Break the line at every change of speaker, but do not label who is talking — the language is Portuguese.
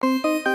Música